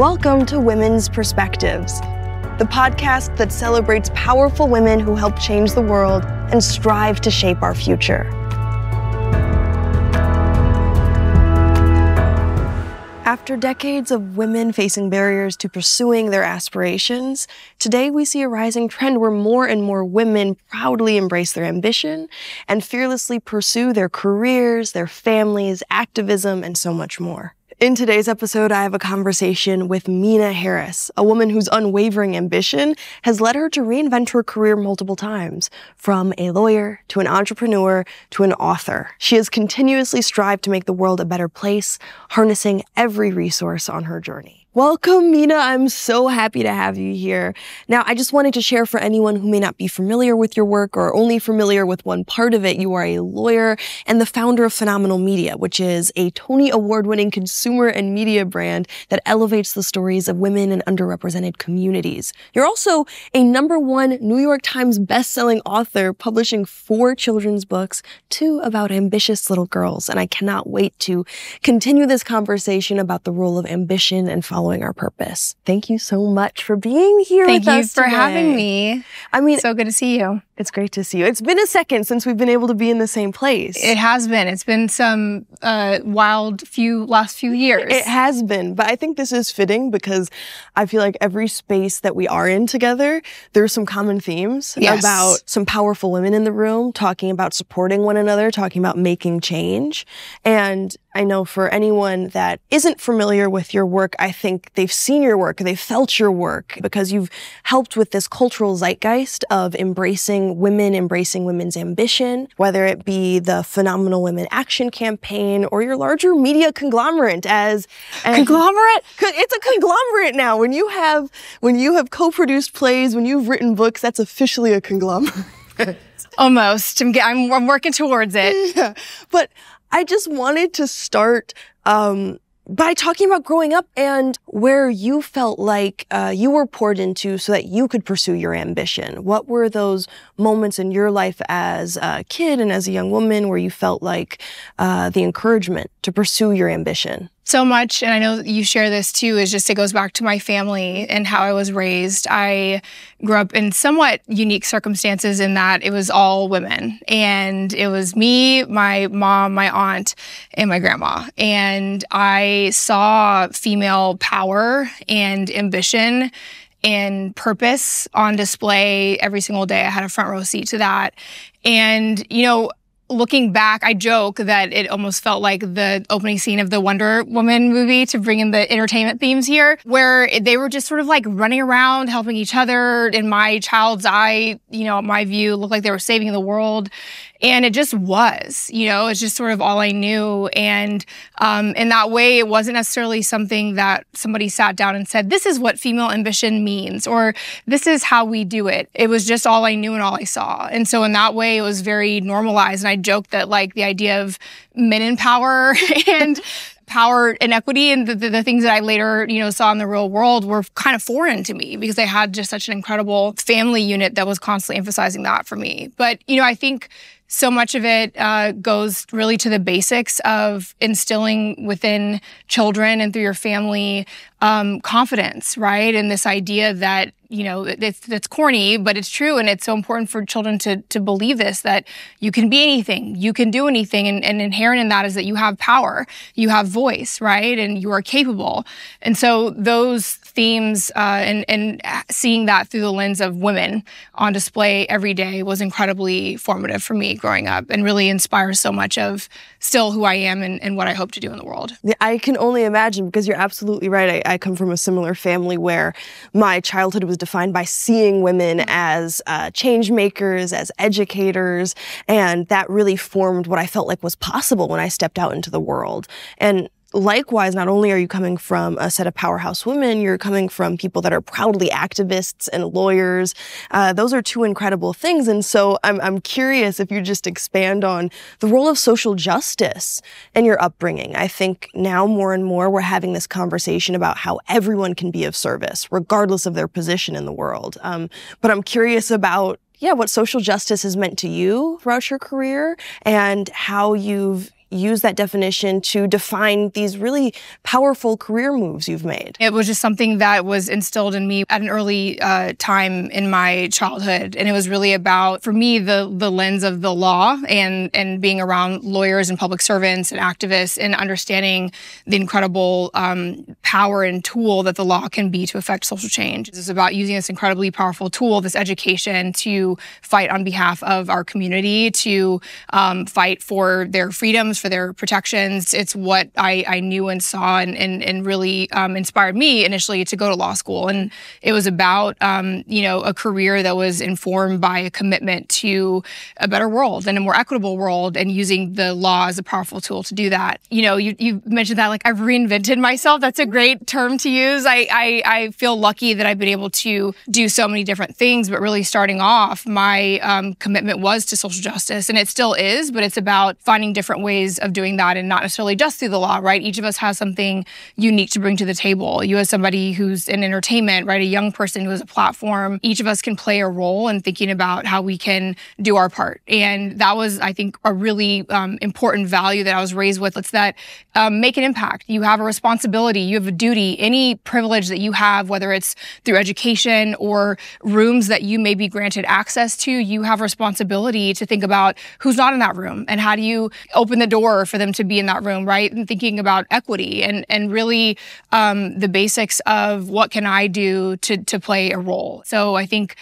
Welcome to Women's Perspectives, the podcast that celebrates powerful women who help change the world and strive to shape our future. After decades of women facing barriers to pursuing their aspirations, today we see a rising trend where more and more women proudly embrace their ambition and fearlessly pursue their careers, their families, activism, and so much more. In today's episode, I have a conversation with Meena Harris, a woman whose unwavering ambition has led her to reinvent her career multiple times, from a lawyer to an entrepreneur to an author. She has continuously strived to make the world a better place, harnessing every resource on her journey. Welcome, Meena. I'm so happy to have you here. Now, I just wanted to share for anyone who may not be familiar with your work or only familiar with one part of it, you are a lawyer and the founder of Phenomenal Media, which is a Tony Award winning consumer and media brand that elevates the stories of women and underrepresented communities. You're also a number one New York Times bestselling author, publishing four children's books, two about ambitious little girls. And I cannot wait to continue this conversation about the role of ambition and following our purpose. Thank you so much for being here Thank with you us for today. having me. I mean, So good to see you. It's great to see you. It's been a second since we've been able to be in the same place. It has been. It's been some uh, wild few last few years. It has been, but I think this is fitting because I feel like every space that we are in together, there's some common themes Yes. about some powerful women in the room talking about supporting one another, talking about making change. And I know for anyone that isn't familiar with your work, I think they've seen your work, they've felt your work because you've helped with this cultural zeitgeist of embracing women, embracing women's ambition, whether it be the Phenomenal Women Action Campaign or your larger media conglomerate as Conglomerate? It's a conglomerate now. When you have when you have co-produced plays, when you've written books, that's officially a conglomerate. Almost. I'm, I'm, I'm working towards it. yeah. But I just wanted to start um, by talking about growing up and where you felt like uh, you were poured into so that you could pursue your ambition. What were those moments in your life as a kid and as a young woman where you felt like uh, the encouragement to pursue your ambition? So much and i know you share this too is just it goes back to my family and how i was raised. I grew up in somewhat unique circumstances in that it was all women and it was me my mom my aunt and my grandma. And i saw female power and ambition and purpose on display every single day. I had a front row seat to that. And you know looking back, I joke that it almost felt like the opening scene of the Wonder Woman movie to bring in the entertainment themes here, where they were just sort of like running around, helping each other. In my child's eye, you know, my view, looked like they were saving the world. And it just was, you know, it's just sort of all I knew. And um, in that way, it wasn't necessarily something that somebody sat down and said, this is what female ambition means, or this is how we do it. It was just all I knew and all I saw. And so in that way, it was very normalized. And I joked that like the idea of men in power and power inequity and the, the, the things that I later, you know, saw in the real world were kind of foreign to me because I had just such an incredible family unit that was constantly emphasizing that for me. But, you know, I think so much of it uh, goes really to the basics of instilling within children and through your family um, confidence, right? And this idea that you know it's that's corny, but it's true, and it's so important for children to to believe this that you can be anything, you can do anything, and, and inherent in that is that you have power, you have voice, right, and you are capable. And so those themes uh, and and seeing that through the lens of women on display every day was incredibly formative for me growing up, and really inspires so much of still who I am and, and what I hope to do in the world. I can only imagine because you're absolutely right. I, I come from a similar family where my childhood was defined by seeing women as uh, change makers, as educators, and that really formed what I felt like was possible when I stepped out into the world. And likewise, not only are you coming from a set of powerhouse women, you're coming from people that are proudly activists and lawyers. Uh, those are two incredible things. And so I'm, I'm curious if you just expand on the role of social justice in your upbringing. I think now more and more we're having this conversation about how everyone can be of service, regardless of their position in the world. Um, but I'm curious about yeah, what social justice has meant to you throughout your career and how you've use that definition to define these really powerful career moves you've made? It was just something that was instilled in me at an early uh, time in my childhood, and it was really about, for me, the the lens of the law and and being around lawyers and public servants and activists and understanding the incredible um, power and tool that the law can be to affect social change. It's about using this incredibly powerful tool, this education, to fight on behalf of our community, to um, fight for their freedoms, for their protections. It's what I, I knew and saw and, and, and really um, inspired me initially to go to law school. And it was about, um, you know, a career that was informed by a commitment to a better world and a more equitable world and using the law as a powerful tool to do that. You know, you, you mentioned that like I've reinvented myself. That's a great term to use. I, I, I feel lucky that I've been able to do so many different things, but really starting off, my um, commitment was to social justice and it still is, but it's about finding different ways of doing that and not necessarily just through the law, right? Each of us has something unique to bring to the table. You as somebody who's in entertainment, right? A young person who has a platform, each of us can play a role in thinking about how we can do our part. And that was, I think, a really um, important value that I was raised with. It's that um, make an impact. You have a responsibility, you have a duty. Any privilege that you have, whether it's through education or rooms that you may be granted access to, you have responsibility to think about who's not in that room and how do you open the door for them to be in that room, right? And thinking about equity and and really um, the basics of what can I do to to play a role. So I think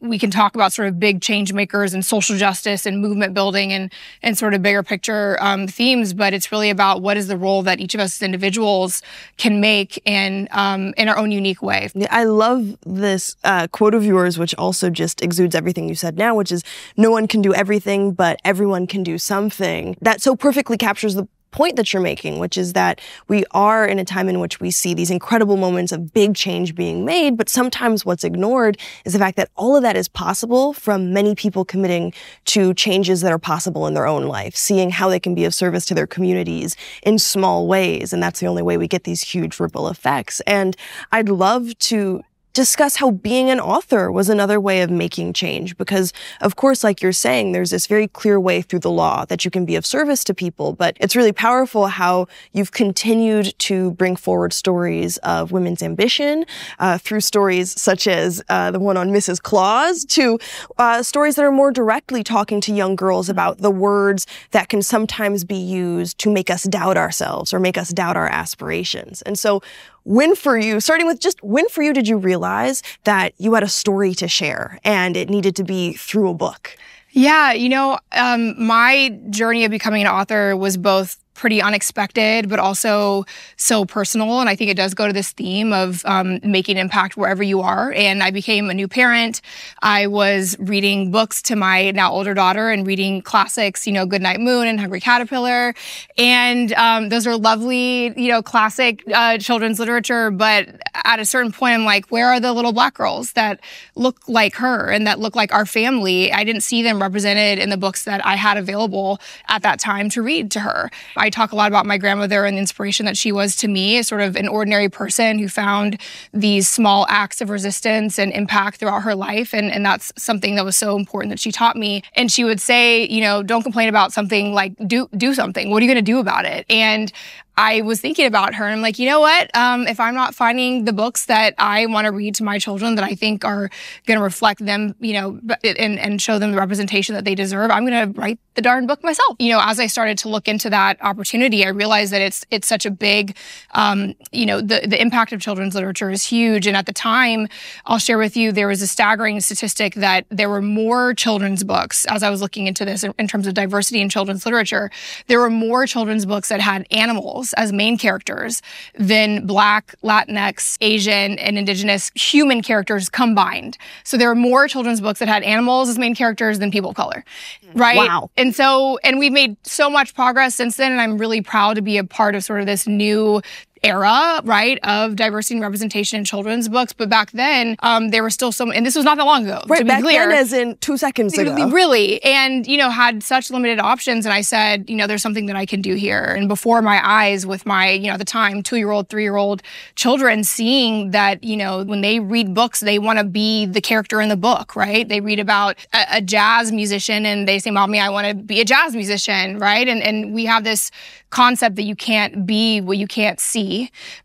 we can talk about sort of big change makers and social justice and movement building and and sort of bigger picture um, themes, but it's really about what is the role that each of us as individuals can make and um, in our own unique way. I love this uh, quote of yours, which also just exudes everything you said now, which is no one can do everything, but everyone can do something. That so perfectly captures the point that you're making, which is that we are in a time in which we see these incredible moments of big change being made, but sometimes what's ignored is the fact that all of that is possible from many people committing to changes that are possible in their own life, seeing how they can be of service to their communities in small ways. And that's the only way we get these huge ripple effects. And I'd love to discuss how being an author was another way of making change. Because, of course, like you're saying, there's this very clear way through the law that you can be of service to people. But it's really powerful how you've continued to bring forward stories of women's ambition uh, through stories such as uh, the one on Mrs. Claus to uh, stories that are more directly talking to young girls about the words that can sometimes be used to make us doubt ourselves or make us doubt our aspirations. And so when for you, starting with just when for you did you realize that you had a story to share and it needed to be through a book? Yeah, you know, um, my journey of becoming an author was both pretty unexpected, but also so personal. And I think it does go to this theme of um, making impact wherever you are. And I became a new parent. I was reading books to my now older daughter and reading classics, you know, Goodnight Moon and Hungry Caterpillar. And um, those are lovely, you know, classic uh, children's literature. But at a certain point, I'm like, where are the little black girls that look like her and that look like our family? I didn't see them represented in the books that I had available at that time to read to her. I talk a lot about my grandmother and the inspiration that she was to me, sort of an ordinary person who found these small acts of resistance and impact throughout her life. And, and that's something that was so important that she taught me. And she would say, you know, don't complain about something like do do something. What are you going to do about it? And I was thinking about her and I'm like, you know what? Um, if I'm not finding the books that I want to read to my children that I think are going to reflect them, you know, and, and show them the representation that they deserve, I'm going to write the darn book myself. You know, as I started to look into that opportunity, I realized that it's it's such a big, um, you know, the the impact of children's literature is huge. And at the time, I'll share with you, there was a staggering statistic that there were more children's books as I was looking into this in, in terms of diversity in children's literature. There were more children's books that had animals as main characters than Black, Latinx, Asian, and Indigenous human characters combined. So there are more children's books that had animals as main characters than people of color, mm. right? Wow. And so, and we've made so much progress since then, and I'm really proud to be a part of sort of this new era, right, of diversity and representation in children's books. But back then, um, there were still some, and this was not that long ago. Right, to be back clear. then, as in two seconds ago. Really, and you know, had such limited options. And I said, you know, there's something that I can do here. And before my eyes, with my, you know, at the time, two year old, three year old children, seeing that, you know, when they read books, they want to be the character in the book, right? They read about a, a jazz musician and they say, "Mommy, I want to be a jazz musician," right? And and we have this concept that you can't be what you can't see.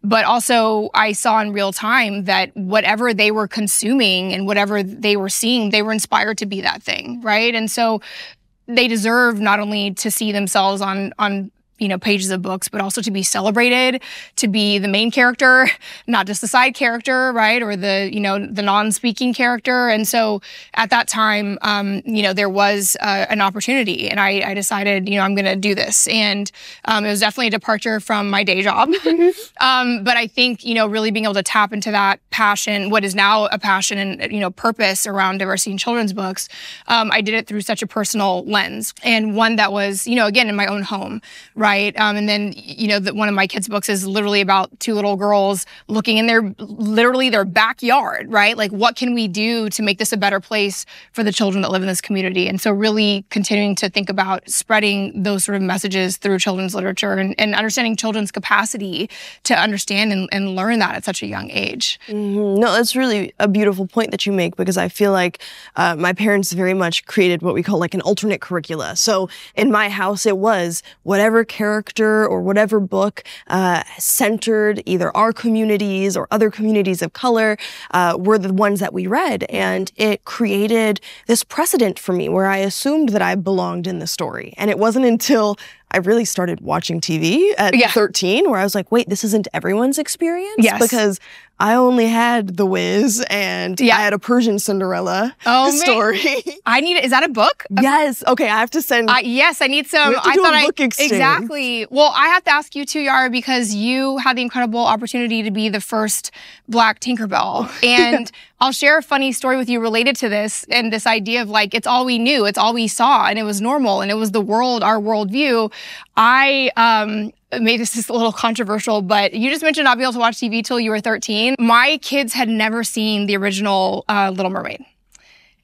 But also, I saw in real time that whatever they were consuming and whatever they were seeing, they were inspired to be that thing, right? And so they deserve not only to see themselves on on you know pages of books but also to be celebrated to be the main character not just the side character right or the you know the non-speaking character. And so at that time um, you know there was uh, an opportunity and I, I, decided you know i'm going to do this. And um, it was definitely a departure from my day job. Um, but i think you know really being able to tap into that passion what is now a passion and you know purpose around diversity in children's books um, i did it through such a personal lens and one that was you know again in my own home right? Um, and then, you know, the, one of my kids' books is literally about two little girls looking in their literally their backyard, right? Like, what can we do to make this a better place for the children that live in this community? And so, really continuing to think about spreading those sort of messages through children's literature and, and understanding children's capacity to understand and, and, learn that at such a young age. Mm-hmm. No, that's really a beautiful point that you make because I feel like uh, my parents very much created what we call like an alternate curricula. So in my house, it was whatever character or whatever book uh, centered either our communities or other communities of color uh, were the ones that we read. And it created this precedent for me where I assumed that I belonged in the story. And it wasn't until I really started watching TV at yeah. 13 where I was like, wait, this isn't everyone's experience? Yes. Because I only had The Wiz and yeah. I had a Persian Cinderella oh, story. Man. I need Is that a book? Yes. Okay, I have to send. Uh, yes, I need some. I thought I exchange. exactly. Well, I have to ask you too, Yara, because you had the incredible opportunity to be the first Black Tinkerbell, and I'll share a funny story with you related to this and this idea of like it's all we knew, it's all we saw, and it was normal, and it was the world, our worldview. I um, maybe this is a little controversial, but you just mentioned not being able to watch TV till you were 13. My kids had never seen the original uh, Little Mermaid.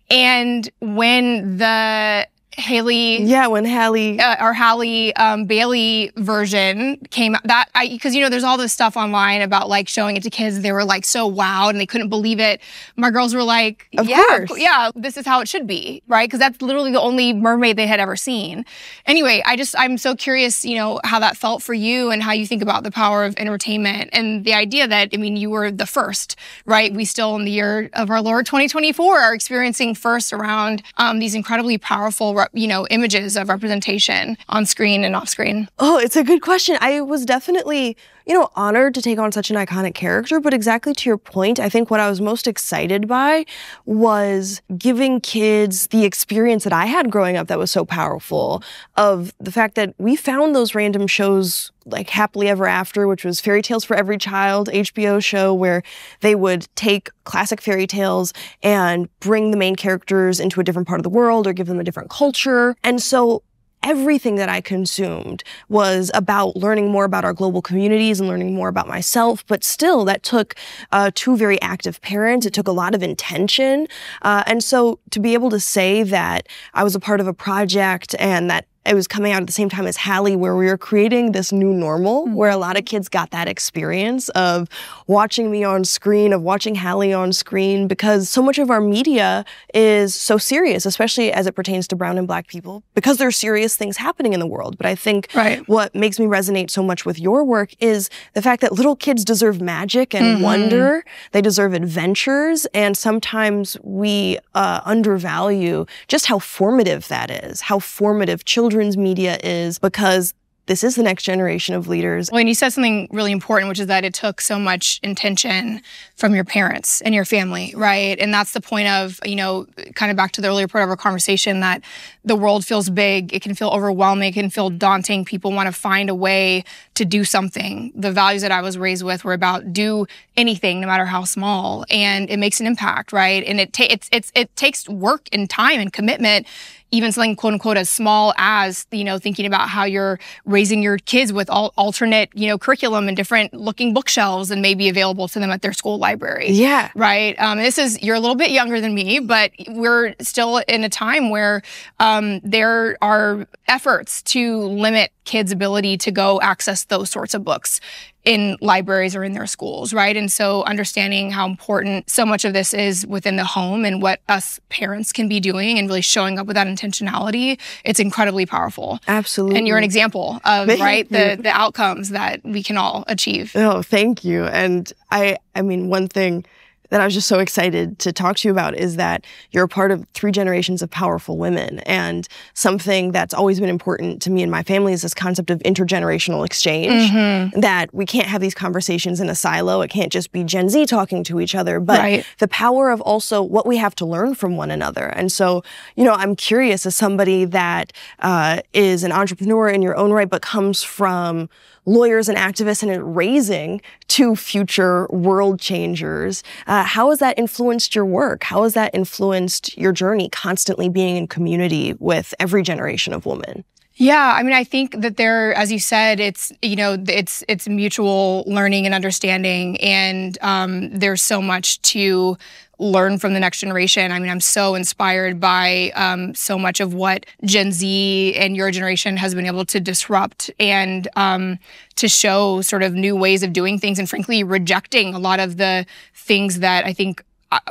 And when the Haley. Yeah, when Halle uh, or Halle um, Bailey version came out, that I because you know there's all this stuff online about like showing it to kids. They were like so wowed and they couldn't believe it. My girls were like, of yeah, course. yeah, this is how it should be, right? Because that's literally the only mermaid they had ever seen. Anyway, I just I'm so curious, you know, how that felt for you and how you think about the power of entertainment and the idea that I mean you were the first, right? We still in the year of our Lord 2024 are experiencing first around um, these incredibly powerful you know, images of representation on screen and off screen? Oh, it's a good question. I was definitely, you know, honored to take on such an iconic character, but exactly to your point, I think what I was most excited by was giving kids the experience that I had growing up that was so powerful of the fact that we found those random shows like Happily Ever After, which was Fairy Tales for Every Child HBO show where they would take classic fairy tales and bring the main characters into a different part of the world or give them a different culture. And so everything that I consumed was about learning more about our global communities and learning more about myself. But still, that took uh, two very active parents. It took a lot of intention. Uh, and so to be able to say that I was a part of a project and that it was coming out at the same time as Halle, where we were creating this new normal, mm-hmm. where a lot of kids got that experience of watching me on screen, of watching Halle on screen, because so much of our media is so serious, especially as it pertains to brown and black people, because there are serious things happening in the world. But I think right. what makes me resonate so much with your work is the fact that little kids deserve magic and mm-hmm. wonder, they deserve adventures, and sometimes we uh, undervalue just how formative that is, how formative children children's media is because this is the next generation of leaders. Well, and you said something really important, which is that it took so much intention from your parents and your family, right? And that's the point of, you know, kind of back to the earlier part of our conversation that the world feels big, it can feel overwhelming, it can feel daunting. People want to find a way to do something. The values that I was raised with were about do anything, no matter how small, and it makes an impact, right? And it ta- it's, it's, it takes work and time and commitment even something quote unquote as small as you know thinking about how you're raising your kids with all alternate you know curriculum and different looking bookshelves and maybe available to them at their school library. Yeah. Right. Um, this is you're a little bit younger than me, but we're still in a time where um, there are efforts to limit kids' ability to go access those sorts of books in libraries or in their schools, right? And so understanding how important so much of this is within the home and what us parents can be doing and really showing up with that intentionality, it's incredibly powerful. Absolutely. And you're an example of, thank right, the the outcomes that we can all achieve. Oh, thank you. And I I mean one thing that I was just so excited to talk to you about is that you're a part of three generations of powerful women. And something that's always been important to me and my family is this concept of intergenerational exchange. Mm-hmm. That we can't have these conversations in a silo. It can't just be Gen Z talking to each other, but right. the power of also what we have to learn from one another. And so, you know, I'm curious as somebody that uh, is an entrepreneur in your own right, but comes from lawyers and activists and raising two future world changers. Uh, Uh, how has that influenced your work? How has that influenced your journey constantly being in community with every generation of women? Yeah, I mean, I think that there, as you said, it's you know, it's it's mutual learning and understanding, and um, there's so much to learn from the next generation. I mean, I'm so inspired by um, so much of what Gen Z and your generation has been able to disrupt and um, to show sort of new ways of doing things, and frankly, rejecting a lot of the things that I think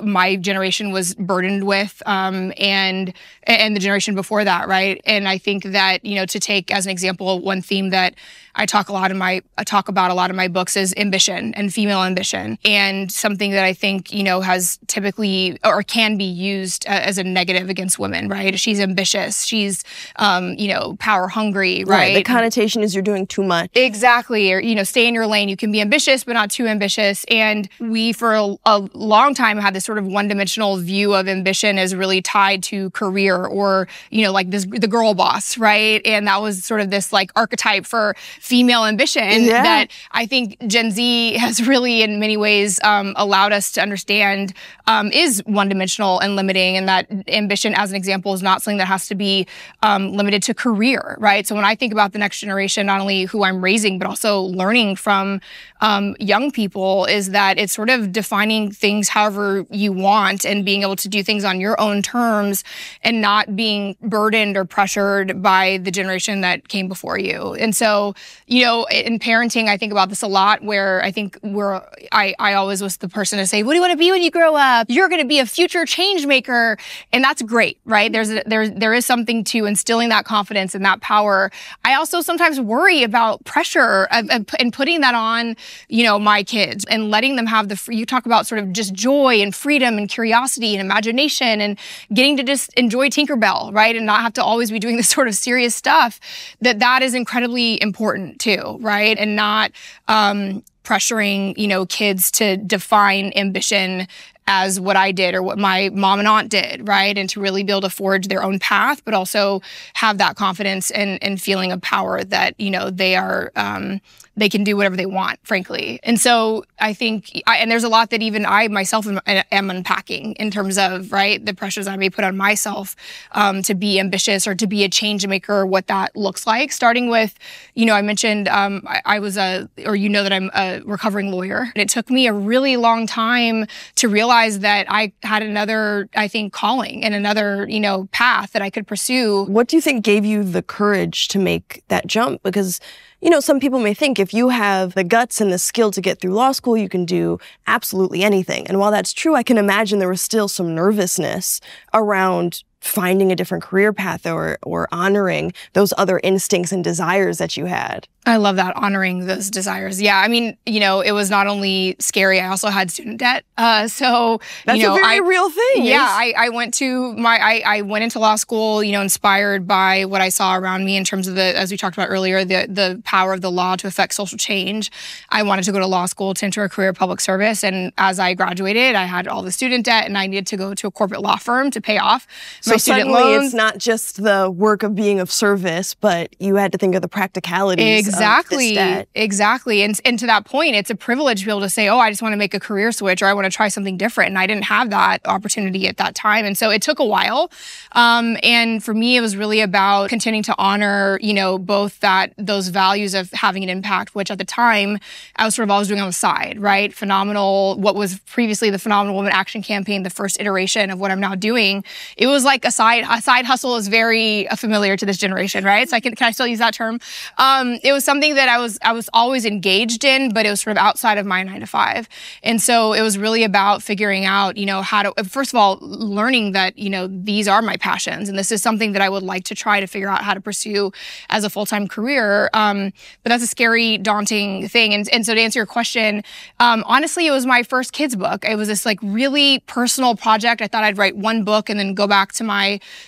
my generation was burdened with um, and and the generation before that right? And i think that you know to take as an example one theme that I talk a lot in my I talk about a lot of my books is ambition and female ambition, and something that I think you know has typically or can be used uh, as a negative against women. Right? She's ambitious. She's um, you know power hungry. Right? right? The connotation is you're doing too much. Exactly. Or you know, stay in your lane. You can be ambitious, but not too ambitious. And we for a, a long time had this sort of one dimensional view of ambition as really tied to career or you know like this the girl boss, right? And that was sort of this like archetype for female ambition yeah. that I think Gen Z has really, in many ways, um, allowed us to understand um, is one dimensional and limiting, and that ambition, as an example, is not something that has to be um, limited to career, right? So when I think about the next generation, not only who I'm raising, but also learning from um, young people, is that it's sort of defining things however you want and being able to do things on your own terms and not being burdened or pressured by the generation that came before you. And so you know, in parenting, I think about this a lot where I think we're, I, I always was the person to say, what do you want to be when you grow up? You're going to be a future change maker. And that's great, right? Mm-hmm. There's, a, there, there is something to instilling that confidence and that power. I also sometimes worry about pressure and putting that on, you know, my kids and letting them have the, you talk about sort of just joy and freedom and curiosity and imagination and getting to just enjoy Tinkerbell, right? And not have to always be doing this sort of serious stuff that that is incredibly important too, right? And not um, pressuring, you know, kids to define ambition as what I did or what my mom and aunt did, right? And to really be able to forge their own path, but also have that confidence and, and feeling of power that, you know, they are um, they can do whatever they want, frankly. And so I think, I, and there's a lot that even I myself am, am, unpacking in terms of, right, the pressures I may put on myself um, to be ambitious or to be a change maker, what that looks like. Starting with, you know, I mentioned um, I, I, was a, or you know that I'm a recovering lawyer. And it took me a really long time to realize that I had another, I think, calling and another, you know, path that I could pursue. What do you think gave you the courage to make that jump? Because you know, some people may think if you have the guts and the skill to get through law school, you can do absolutely anything. And while that's true, I can imagine there was still some nervousness around finding a different career path or or honoring those other instincts and desires that you had. I love that honoring those desires. Yeah, I mean, you know, it was not only scary. I also had student debt. Uh, so that's you know, a very I, real thing. Yeah, I, I, went to my I, I went into law school. You know, inspired by what I saw around me in terms of the as we talked about earlier, the the power of the law to affect social change. I wanted to go to law school to enter a career of public service, and as I graduated, I had all the student debt, and I needed to go to a corporate law firm to pay off so student suddenly loans. it's not just the work of being of service, but you had to think of the practicalities. Exactly. Of this debt. Exactly. And, and to that point, it's a privilege to be able to say, oh, I just want to make a career switch or I want to try something different. And I didn't have that opportunity at that time. And so it took a while. Um, and for me, it was really about continuing to honor, you know, both that those values of having an impact, which at the time I was sort of always doing on the side, right? Phenomenal, what was previously the Phenomenal Woman Action Campaign, the first iteration of what I'm now doing. It was like a side, a side hustle is very uh, familiar to this generation, right? So I can, can I still use that term? Um, it was something that I was, I was always engaged in, but it was sort of outside of my nine to five. And so it was really about figuring out, you know, how to, first of all, learning that, you know, these are my passions and this is something that I would like to try to figure out how to pursue as a full-time career. Um, but that's a scary, daunting thing. And, and so to answer your question, um, honestly, it was my first kids book. It was this like really personal project. I thought I'd write one book and then go back to my,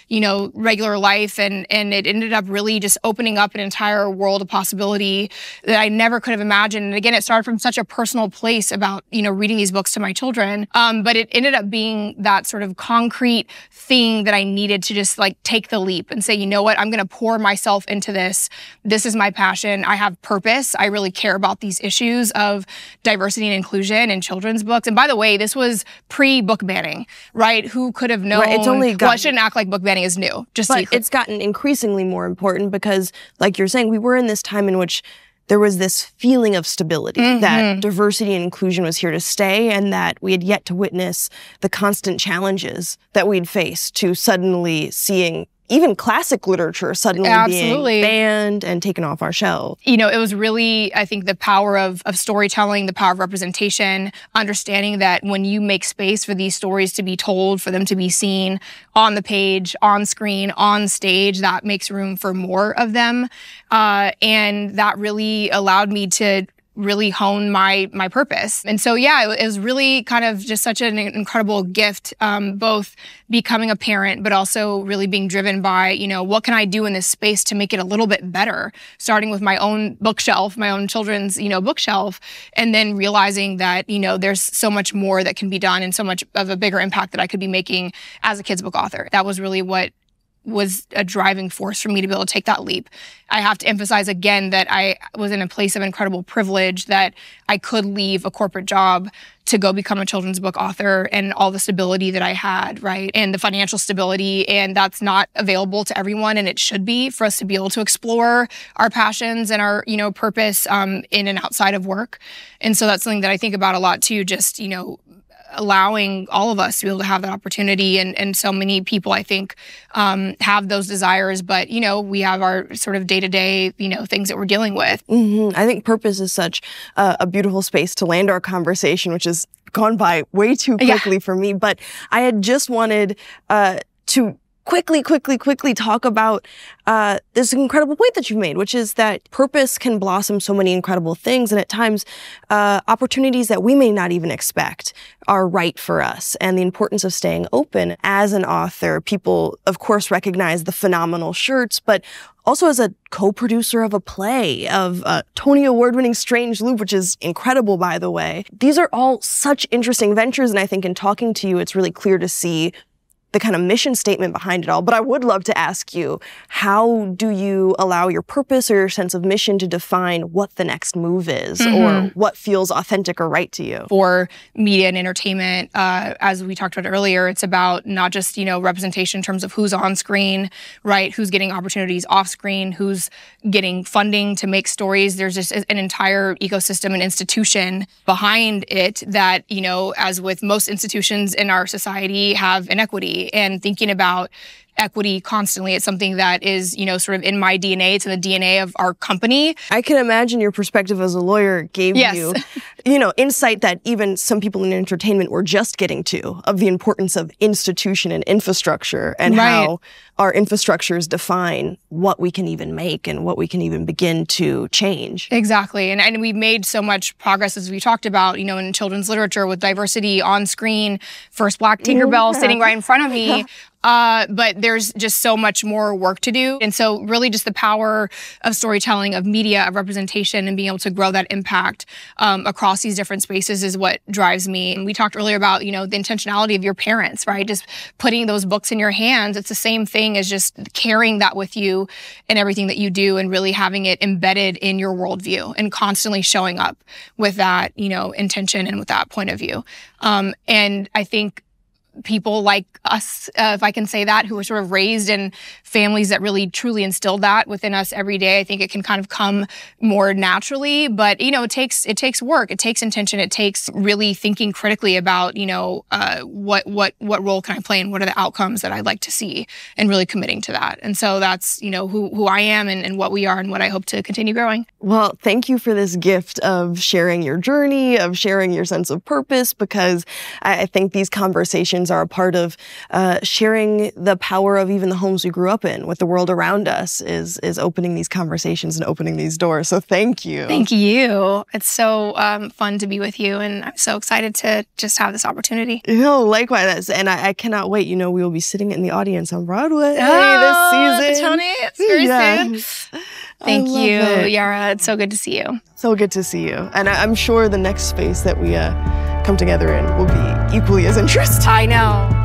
you know, regular life. And, and it ended up really just opening up an entire world of possibility that I never could have imagined. And again, it started from such a personal place about, you know, reading these books to my children. Um, but it ended up being that sort of concrete thing that I needed to just like take the leap and say, you know what, I'm going to pour myself into this. This is my passion. I have purpose. I really care about these issues of diversity and inclusion in children's books. And by the way, this was pre book banning, right? Who could have known? Right, it's only gotten- shouldn't act like book banning is new. Just But it's gotten increasingly more important because, like you're saying, we were in this time in which there was this feeling of stability Mm-hmm. that diversity and inclusion was here to stay and that we had yet to witness the constant challenges that we'd face to suddenly seeing even classic literature suddenly Absolutely. being banned and taken off our shelves. you know, it was really, I think, the power of, of storytelling, the power of representation, understanding that when you make space for these stories to be told, for them to be seen on the page, on screen, on stage, that makes room for more of them. Uh, and that really allowed me to really hone my my purpose. And so yeah, it, was really kind of just such an incredible gift, um, both becoming a parent, but also really being driven by you know what can I do in this space to make it a little bit better. Starting with my own bookshelf, my own children's you know bookshelf, and then realizing that you know there's so much more that can be done and so much of a bigger impact that I could be making as a kids book author. That was really what was a driving force for me to be able to take that leap. I have to emphasize again that I was in a place of incredible privilege that I could leave a corporate job to go become a children's book author and all the stability that I had, right? And the financial stability. And that's not available to everyone. And it should be for us to be able to explore our passions and our, you know, purpose um, in and outside of work. And so that's something that I think about a lot too, just, you know, allowing all of us to be able to have that opportunity and and so many people i think um, have those desires but you know we have our sort of day-to-day you know things that we're dealing with hmm I think purpose is such a, a beautiful space to land our conversation, which has gone by way too Yeah. quickly for me. But I had just wanted uh, to quickly, quickly, quickly talk about uh, this incredible point that you've made, which is that purpose can blossom so many incredible things, and at times, uh, opportunities that we may not even expect are right for us, and the importance of staying open. As an author, people, of course, recognize the phenomenal shirts, but also as a co-producer of a play of uh, Tony Award-winning Strange Loop, which is incredible, by the way. These are all such interesting ventures, and I think in talking to you, it's really clear to see the kind of mission statement behind it all. But I would love to ask you, how do you allow your purpose or your sense of mission to define what the next move is or what feels authentic or right to you? for media and entertainment uh, as we talked about earlier it's about not just you know representation in terms of who's on screen right who's getting opportunities off screen who's getting funding to make stories there's just an entire ecosystem and institution behind it that you know as with most institutions in our society have inequity and thinking about equity constantly it's something that is you know sort of in my dna it's in the dna of our company I can imagine your perspective as a lawyer gave Yes. you, you know, insight that even some people in entertainment were just getting to of the importance of institution and infrastructure and Right. how our infrastructures define what we can even make and what we can even begin to change. Exactly. And, and we've made so much progress as we talked about, you know, in children's literature with diversity on screen, first Black Tinkerbell mm-hmm. sitting right in front of me. Uh, but there's just so much more work to do. And so, really, just the power of storytelling, of media, of representation, and being able to grow that impact um, across these different spaces is what drives me. And we talked earlier about, you know, the intentionality of your parents, right? Just putting those books in your hands. It's the same thing as just carrying that with you in everything that you do and really having it embedded in your worldview and constantly showing up with that, you know, intention and with that point of view. Um, and I think people like us, uh, if I can say that, who were sort of raised in families that really truly instilled that within us every day. I think it can kind of come more naturally, but you know, it takes it takes work, it takes intention, it takes really thinking critically about you know uh, what what what role can I play and what are the outcomes that I'd like to see, and really committing to that. And so that's you know who who I am and, and what we are and what I hope to continue growing. Well, thank you for this gift of sharing your journey, of sharing your sense of purpose, because I, I think these conversations are a part of uh, sharing the power of even the homes we grew up in with the world around us is is opening these conversations and opening these doors. So thank you. Thank you. It's so um, fun to be with you, and I'm so excited to just have this opportunity. You know, likewise, and I, I cannot wait. You know, we will be sitting in the audience on Broadway oh, this season. Tony, it's very yes. soon. Thank you, it. Yara. It's so good to see you. So good to see you, and I, am sure the next space that we uh, come together in will be equally as interesting. I know.